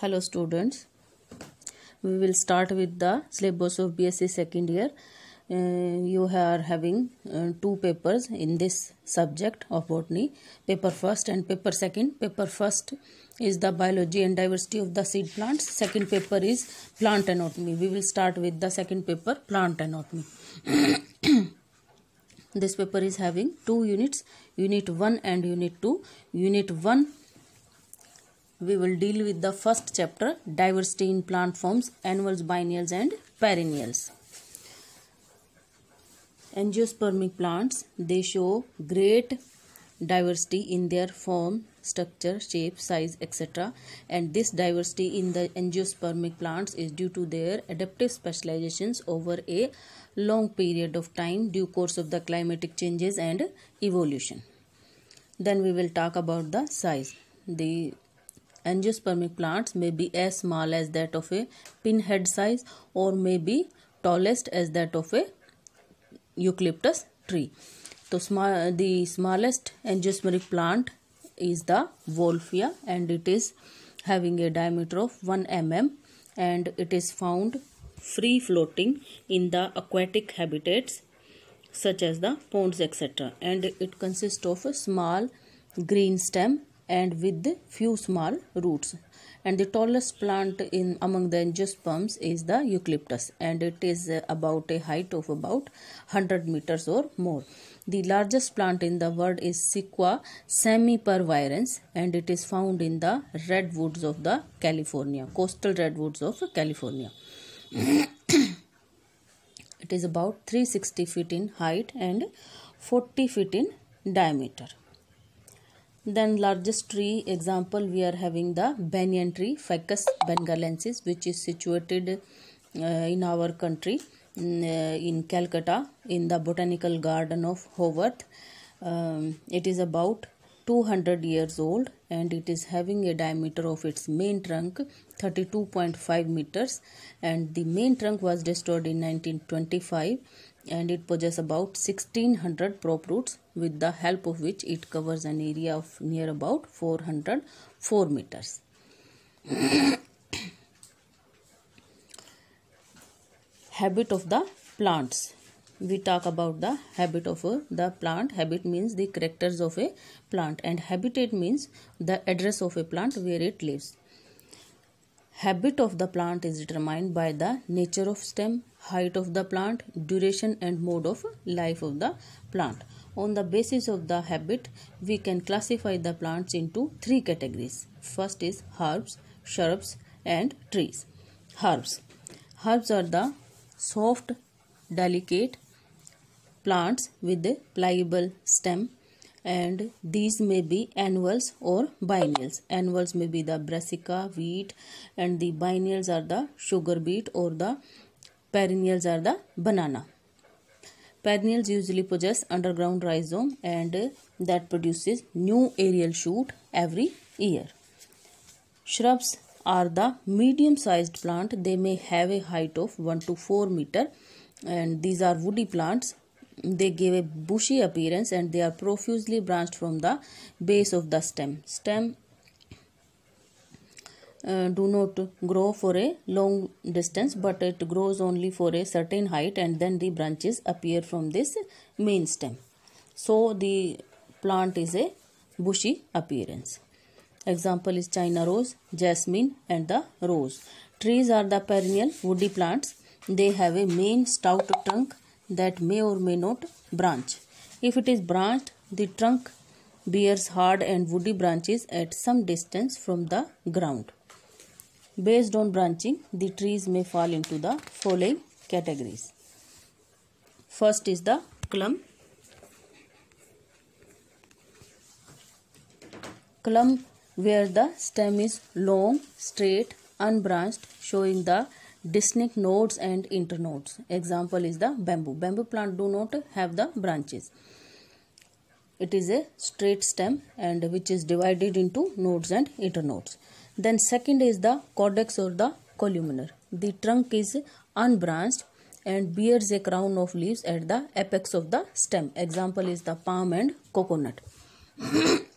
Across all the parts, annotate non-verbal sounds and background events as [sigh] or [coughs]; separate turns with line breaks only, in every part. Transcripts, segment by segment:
Hello students. We will start with the syllabus of BSc second year. Uh, you are having uh, two papers in this subject of botany. Paper first and paper second. Paper first is the biology and diversity of the seed plants. Second paper is plant anatomy. We will start with the second paper plant anatomy. This paper is having two units unit 1 and unit 2 unit 1 we will deal with the first chapter diversity in plant forms annuals biennials and perennials. Angiospermic plants they show great diversity in their form structure shape size etc and this diversity in the angiospermic plants is due to their adaptive specializations over a long period of time due course of the climatic changes and evolution. Then we will talk about the size. The angiospermic plants may be as small as that of a pinhead size or may be tallest as that of a eucalyptus tree. So small, the smallest angiospermic plant is the wolffia and it is having a diameter of 1 mm and it is found free floating in the aquatic habitats such as the ponds etc and it consists of a small green stem and with few small roots. And the tallest plant in among the angiosperms is the eucalyptus. And it is about a height of about 100 meters or more. The largest plant in the world is Sequoia sempervirens and it is found in the redwoods of the California coastal redwoods of California [coughs] it is about 360 feet in height and 40 feet in diameter. Then largest tree example we are having the banyan tree ficus bengalensis which is situated uh, in our country in, uh, in calcutta in the botanical garden of Howrah. Um, it is about 200 years old and it is having a diameter of its main trunk 32.5 meters and the main trunk was destroyed in 1925 and it possesses about 1600 prop roots with the help of which it covers an area of near about 404 meters. [coughs] habit of the plants we talk about the habit of a, the plant habit means the characters of a plant and habitat means the address of a plant where it lives habit of the plant is determined by the nature of stem height of the plant, duration and mode of life of the plant. On the basis of the habit, we can classify the plants into three categories. First is herbs, shrubs and trees. Herbs. Herbs are the soft, delicate plants with a pliable stem and these may be annuals or biennials. Annuals may be the brassica, wheat and the biennials are the sugar beet or the Perennials are the banana. Perennials usually possess underground rhizome and that produces new aerial shoot every year. Shrubs are the medium sized plant. They may have a height of 1 to 4 meter and these are woody plants. They give a bushy appearance and they are profusely branched from the base of the stem. Stem uh, do not grow for a long distance but it grows only for a certain height and then the branches appear from this main stem. So the plant is a bushy appearance. Example is china rose jasmine and the rose. Trees are the perennial woody plants. They have a main stout trunk that may or may not branch if it is branched the trunk bears hard and woody branches at some distance from the ground Based on branching, the trees may fall into the following categories. First is the clump. Clump where the stem is long, straight, unbranched, showing the distinct nodes and internodes. Example is the bamboo. Bamboo plant do not have the branches. It is a straight stem and which is divided into nodes and internodes. Then second is the caudex or the columnar. The trunk is unbranched and bears a crown of leaves at the apex of the stem. Example is the palm and coconut. [coughs]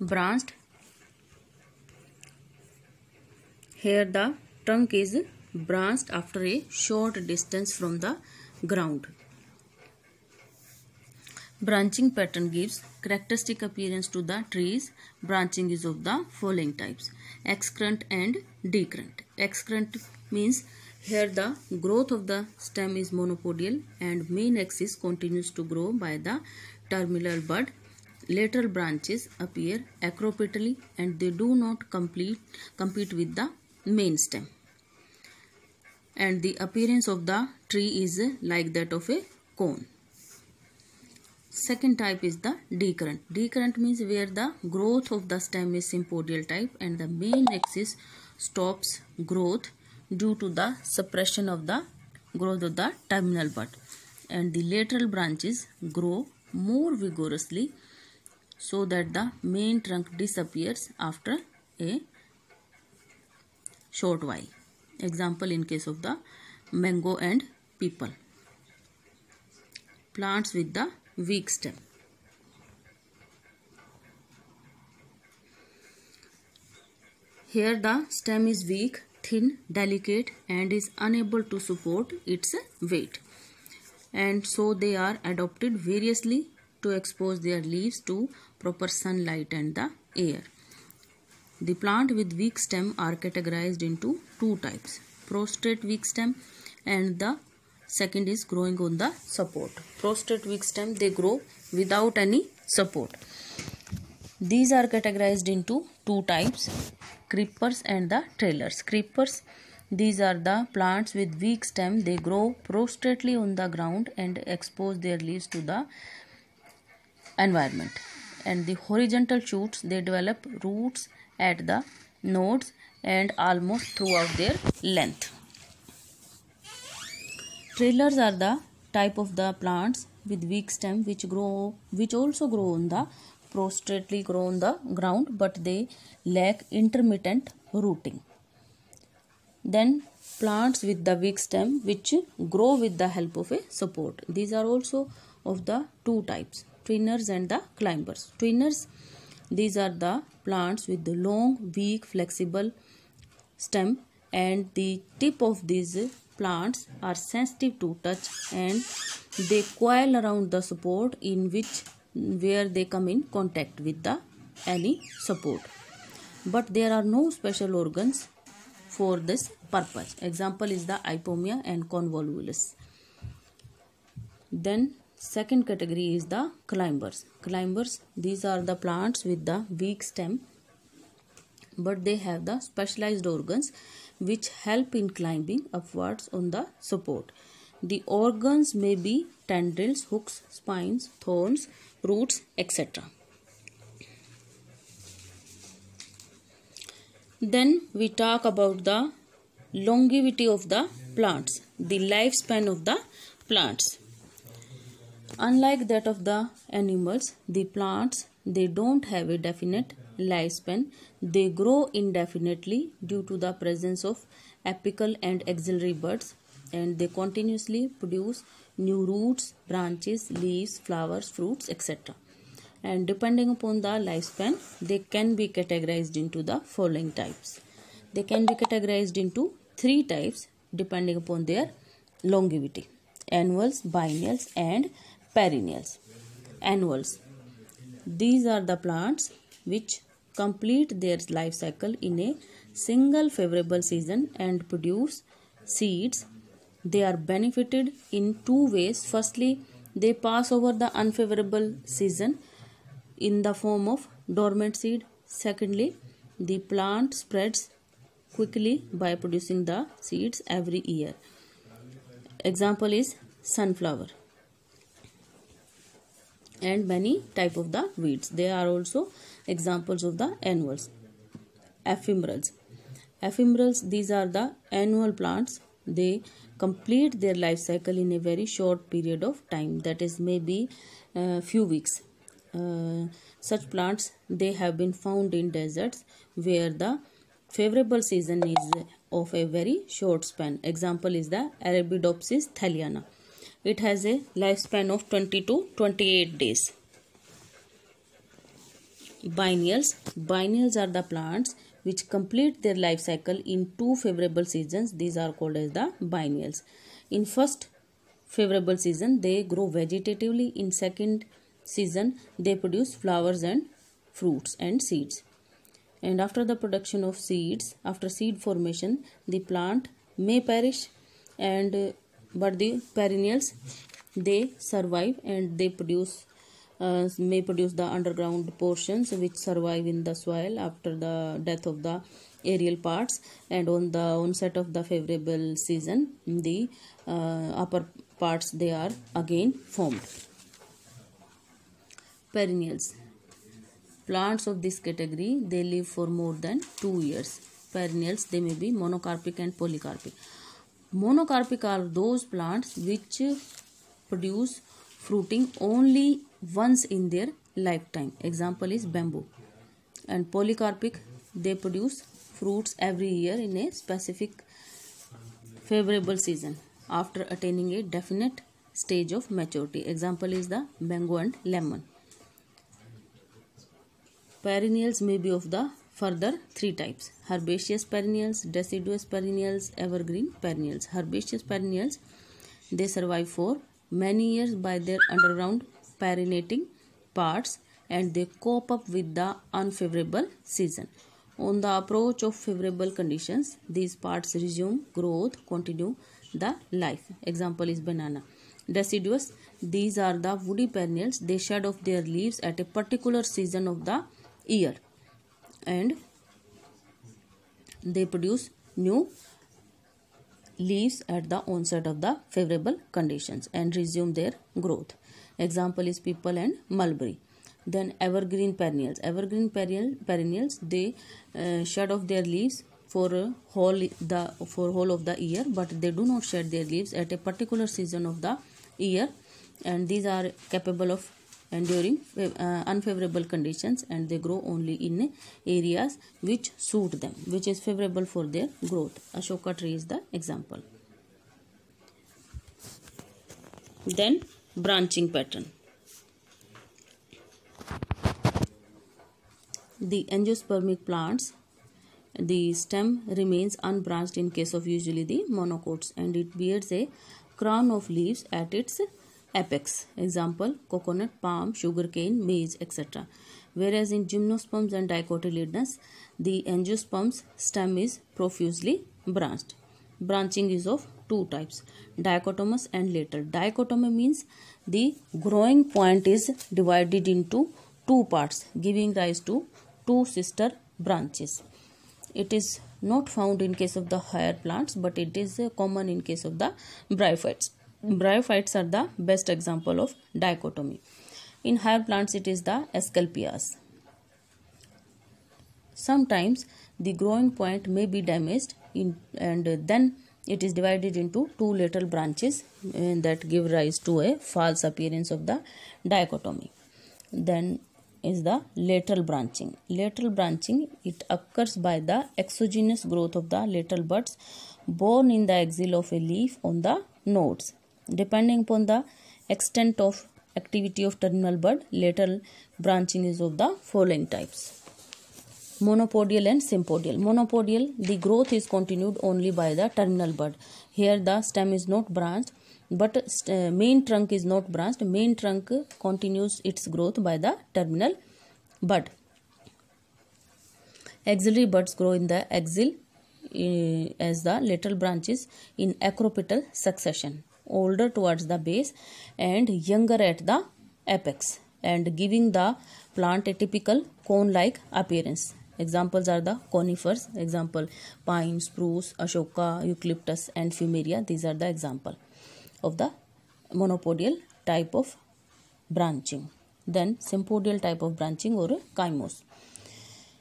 branched here the trunk is branched after a short distance from the ground. Branching pattern gives characteristic appearance to the trees. Branching is of the following types excurrent and decurrent excurrent means here the growth of the stem is monopodial and main axis continues to grow by the terminal bud. Lateral branches appear acropetally and they do not complete, compete with the main stem. And the appearance of the tree is like that of a cone. Second type is the decurrent. Decurrent means where the growth of the stem is sympodial type and the main axis stops growth due to the suppression of the growth of the terminal bud and the lateral branches grow more vigorously so that the main trunk disappears after a short while. Example in case of the mango and peepal Plants with the weak stem. Here the stem is weak, thin, delicate and is unable to support its weight. And so they are adopted variously to expose their leaves to proper sunlight and the air. The plant with weak stem are categorized into two types prostrate weak stem and the second is growing on the support. Prostrate weak stem they grow without any support. These are categorized into two types creepers and the trailers. Creepers these are the plants with weak stem they grow prostately on the ground and expose their leaves to the environment and the horizontal shoots they develop roots at the nodes and almost throughout their length. Trailers are the type of the plants with weak stem which grow which also grow on the prostately grow on the ground but they lack intermittent rooting. Then plants with the weak stem which grow with the help of a support. These are also of the two types twiners and the climbers. Twiners, these are the plants with the long, weak, flexible stem and the tip of these plants are sensitive to touch and they coil around the support in which where they come in contact with the any support. But there are no special organs for this purpose. Example is the ipomoea and convolvulus. Then Second category is the climbers. Climbers, these are the plants with the weak stem but they have the specialized organs which help in climbing upwards on the support. The organs may be tendrils, hooks, spines, thorns, roots, etc. Then we talk about the longevity of the plants, the lifespan of the plants. Unlike that of the animals, the plants they don't have a definite lifespan. They grow indefinitely due to the presence of apical and axillary buds and they continuously produce new roots, branches, leaves, flowers, fruits, etc. And depending upon the lifespan, they can be categorized into the following types. They can be categorized into three types depending upon their longevity annuals, biennials, and perennials annuals. These are the plants which complete their life cycle in a single favorable season and produce seeds. They are benefited in two ways. Firstly they pass over the unfavorable season in the form of dormant seed. Secondly the plant spreads quickly by producing the seeds every year. Example is sunflower and many type of the weeds. They are also examples of the annuals. Ephemerals. Ephemerals these are the annual plants. They complete their life cycle in a very short period of time. That is maybe uh, few weeks. Uh, such plants they have been found in deserts where the favorable season is of a very short span. Example is the arabidopsis thaliana it has a lifespan of 20 to 28 days. Biennials. Biennials are the plants which complete their life cycle in two favorable seasons. These are called as the biennials. In first favorable season they grow vegetatively. In second season they produce flowers and fruits and seeds. And after the production of seeds after seed formation the plant may perish and but the perennials they survive and they produce uh, may produce the underground portions which survive in the soil after the death of the aerial parts. And on the onset of the favorable season the uh, upper parts they are again formed. Perennials. Plants of this category they live for more than 2 years. Perennials they may be monocarpic and polycarpic monocarpic are those plants which produce fruiting only once in their lifetime. Example is bamboo. And polycarpic they produce fruits every year in a specific favorable season after attaining a definite stage of maturity. Example is the mango and lemon. Perennials may be of the further three types. Herbaceous perennials deciduous perennials evergreen perennials. Herbaceous perennials they survive for many years by their underground perennating parts and they cope up with the unfavorable season. On the approach of favorable conditions these parts resume growth continue the life. Example is banana. Deciduous these are the woody perennials. They shed off their leaves at a particular season of the year and they produce new leaves at the onset of the favorable conditions and resume their growth. Example is peepal and mulberry. Then evergreen perennials. Evergreen perennials they uh, shed off their leaves for whole the for whole of the year but they do not shed their leaves at a particular season of the year. And these are capable of enduring uh, unfavorable conditions and they grow only in areas which suit them which is favorable for their growth. Ashoka tree is the example. Then branching pattern. The angiospermic plants the stem remains unbranched in case of usually the monocots and it bears a crown of leaves at its apex. Example, coconut, palm, sugarcane, maize, etc. Whereas in gymnosperms and dicotyledons, the angiosperm's stem is profusely branched. Branching is of two types, dichotomous and lateral. Dichotomy means the growing point is divided into two parts, giving rise to two sister branches. It is not found in case of the higher plants, but it is uh, common in case of the bryophytes. Bryophytes are the best example of dichotomy. In higher plants, it is the Asclepias. Sometimes the growing point may be damaged in, and then it is divided into two lateral branches uh, that give rise to a false appearance of the dichotomy. Then is the lateral branching. Lateral branching it occurs by the exogenous growth of the lateral buds born in the axil of a leaf on the nodes Depending upon the extent of activity of terminal bud, lateral branching is of the following types. Monopodial and sympodial. Monopodial, the growth is continued only by the terminal bud. Here the stem is not branched but uh, main trunk is not branched. Main trunk continues its growth by the terminal bud. Axillary buds grow in the axil uh, as the lateral branches in acropetal succession older towards the base and younger at the apex and giving the plant a typical cone like appearance. Examples are the conifers example pine spruce ashoka eucalyptus and fumaria these are the example of the monopodial type of branching. Then sympodial type of branching or cymose.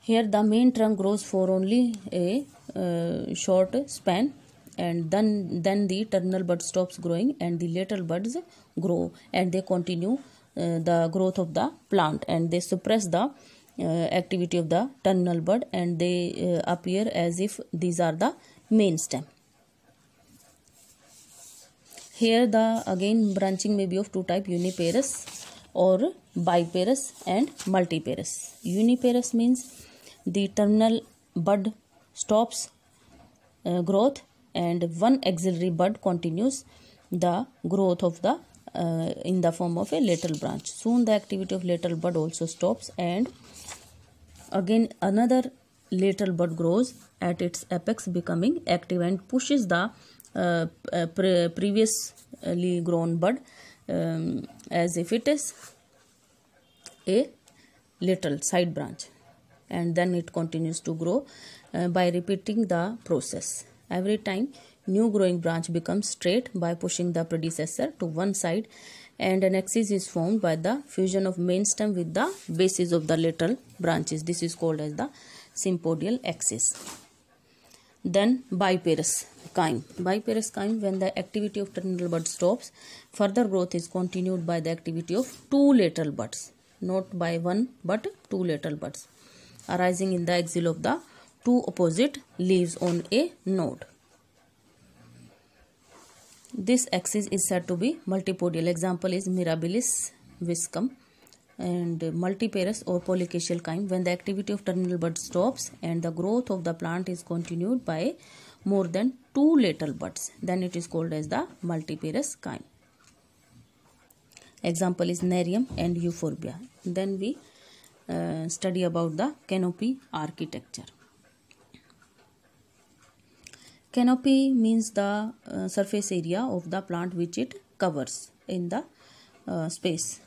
Here the main trunk grows for only a uh, short span and then then the terminal bud stops growing and the lateral buds grow and they continue uh, the growth of the plant and they suppress the uh, activity of the terminal bud and they uh, appear as if these are the main stem here the again branching may be of two type uniparous or biparous and multiparous uniparous means the terminal bud stops uh, growth and one axillary bud continues the growth of the uh, in the form of a lateral branch. Soon the activity of lateral bud also stops and again another lateral bud grows at its apex becoming active and pushes the uh, uh, pre previously grown bud um, as if it is a little side branch. And then it continues to grow uh, by repeating the process every time new growing branch becomes straight by pushing the predecessor to one side and an axis is formed by the fusion of main stem with the bases of the lateral branches. This is called as the sympodial axis. Then biparous cyme. Biparous cyme when the activity of terminal bud stops further growth is continued by the activity of two lateral buds. Not by one but two lateral buds arising in the axil of the two opposite leaves on a node. This axis is said to be multipodial. Example is Mirabilis viscum and multiparous or polychasial cyme when the activity of terminal bud stops and the growth of the plant is continued by more than two lateral buds then it is called as the multiparous cyme. Example is Nerium and Euphorbia. Then we uh, study about the canopy architecture. Canopy means the uh, surface area of the plant which it covers in the uh, space.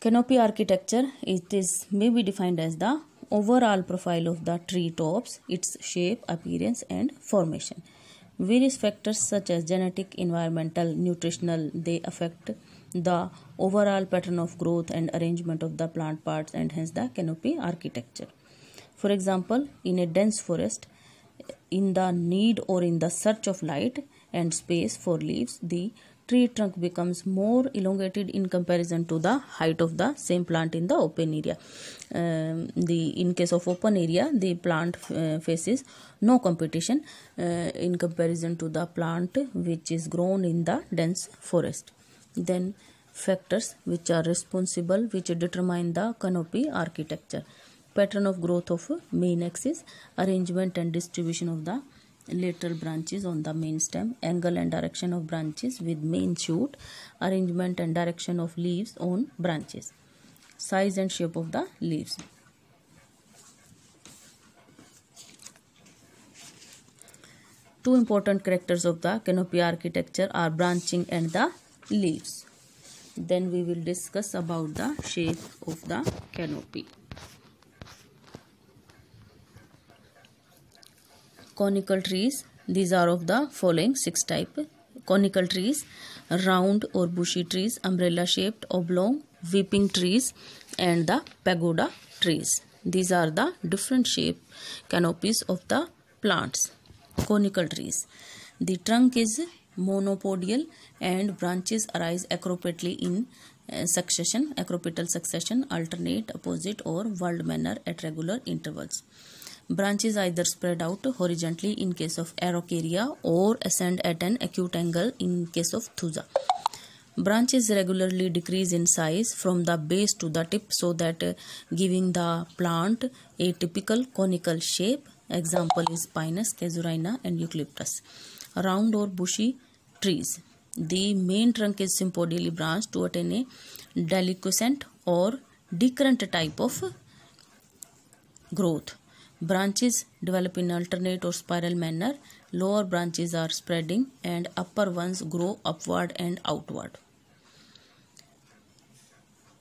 Canopy architecture it is may be defined as the overall profile of the tree tops, its shape, appearance and formation. Various factors such as genetic, environmental, nutritional they affect the overall pattern of growth and arrangement of the plant parts and hence the canopy architecture. For example, in a dense forest, in the need or in the search of light and space for leaves, the tree trunk becomes more elongated in comparison to the height of the same plant in the open area. Um, the in case of open area, the plant uh, faces no competition uh, in comparison to the plant which is grown in the dense forest then factors which are responsible which determine the canopy architecture pattern of growth of main axis arrangement and distribution of the lateral branches on the main stem angle and direction of branches with main shoot arrangement and direction of leaves on branches size and shape of the leaves. Two important characters of the canopy architecture are branching and the leaves. Then we will discuss about the shape of the canopy conical trees. These are of the following six type. Conical trees round or bushy trees umbrella shaped oblong weeping trees and the pagoda trees. These are the different shape canopies of the plants. Conical trees. The trunk is monopodial and branches arise acropetally in uh, succession acropetal succession alternate opposite or whorled manner at regular intervals branches either spread out horizontally in case of araucaria or ascend at an acute angle in case of thuja branches regularly decrease in size from the base to the tip so that uh, giving the plant a typical conical shape example is pinus casuarina and eucalyptus round or bushy trees. The main trunk is sympodially branched to attain a deliquescent or decurrent type of growth. Branches develop in alternate or spiral manner. Lower branches are spreading and upper ones grow upward and outward.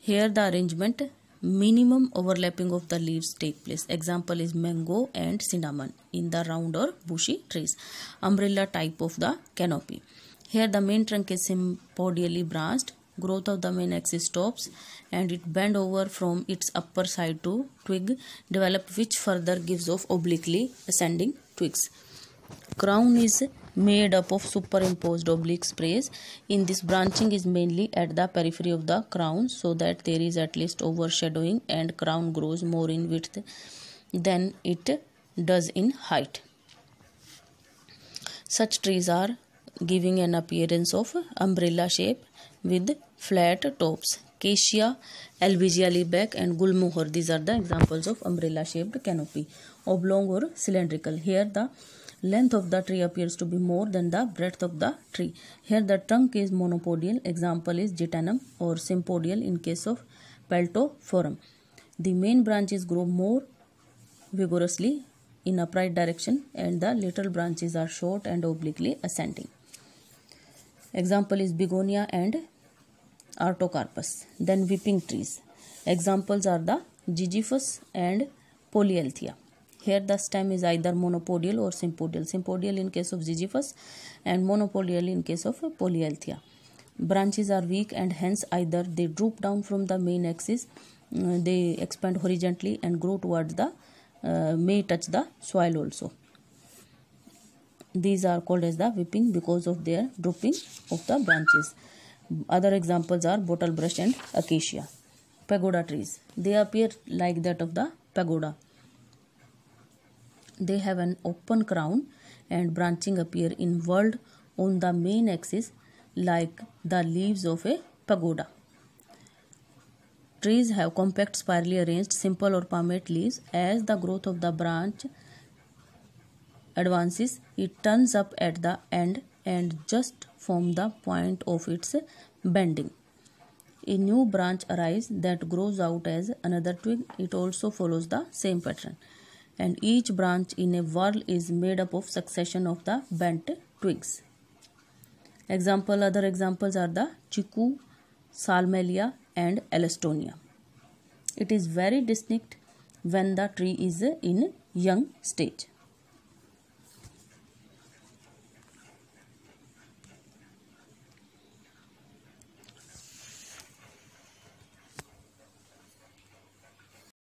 Here the arrangement minimum overlapping of the leaves take place. Example is mango and cinnamon in the round or bushy trees. Umbrella type of the canopy. Here the main trunk is sympodially branched. Growth of the main axis stops and it bend over from its upper side to twig develop which further gives off obliquely ascending twigs. Crown is made up of superimposed oblique sprays. In this branching is mainly at the periphery of the crown so that there is at least overshadowing and crown grows more in width than it does in height. Such trees are giving an appearance of umbrella shape with flat tops acacia, Albizia leafback and gulmohar. These are the examples of umbrella shaped canopy, oblong or cylindrical. Here the length of the tree appears to be more than the breadth of the tree. Here the trunk is monopodial. Example is Gitianum or sympodial in case of Peltophorum. The main branches grow more vigorously in upright direction and the lateral branches are short and obliquely ascending. Example is begonia and artocarpus. Then weeping trees. Examples are the Ziziphus and Polyalthia. Here the stem is either monopodial or sympodial. Sympodial in case of Ziziphus and monopodial in case of Polyalthia. Branches are weak and hence either they droop down from the main axis, uh, they expand horizontally and grow towards the, uh, may touch the soil also. These are called as the whipping because of their drooping of the branches. Other examples are bottle brush and acacia. Pagoda trees. They appear like that of the pagoda. They have an open crown and branching appear inward on the main axis like the leaves of a pagoda. Trees have compact spirally arranged simple or palmate leaves. As the growth of the branch advances, it turns up at the end and just from the point of its bending. A new branch arises that grows out as another twig. It also follows the same pattern and each branch in a whorl is made up of succession of the bent twigs. Example other examples are the chiku, salmalia and alstonia. It is very distinct when the tree is in young stage.